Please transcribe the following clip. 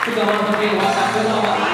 Tidak memenuhi.